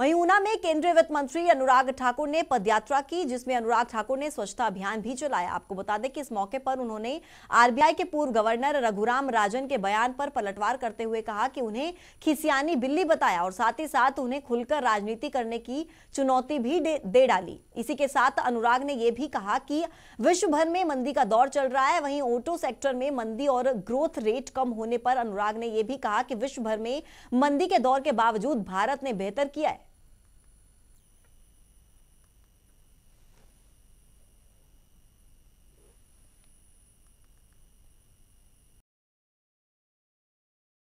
वहीं ऊना में केंद्रीय वित्त मंत्री अनुराग ठाकुर ने पदयात्रा की, जिसमें अनुराग ठाकुर ने स्वच्छता अभियान भी चलाया। आपको बता दें कि इस मौके पर उन्होंने आरबीआई के पूर्व गवर्नर रघुराम राजन के बयान पर पलटवार करते हुए कहा कि उन्हें खिसियानी बिल्ली बताया और साथ ही साथ उन्हें खुलकर राजनीति करने की चुनौती भी दे डाली। इसी के साथ अनुराग ने यह भी कहा कि विश्व भर में मंदी का दौर चल रहा है, वहीं ऑटो सेक्टर में मंदी और ग्रोथ रेट कम होने पर अनुराग ने यह भी कहा कि विश्व भर में मंदी के दौर के बावजूद भारत ने बेहतर किया है।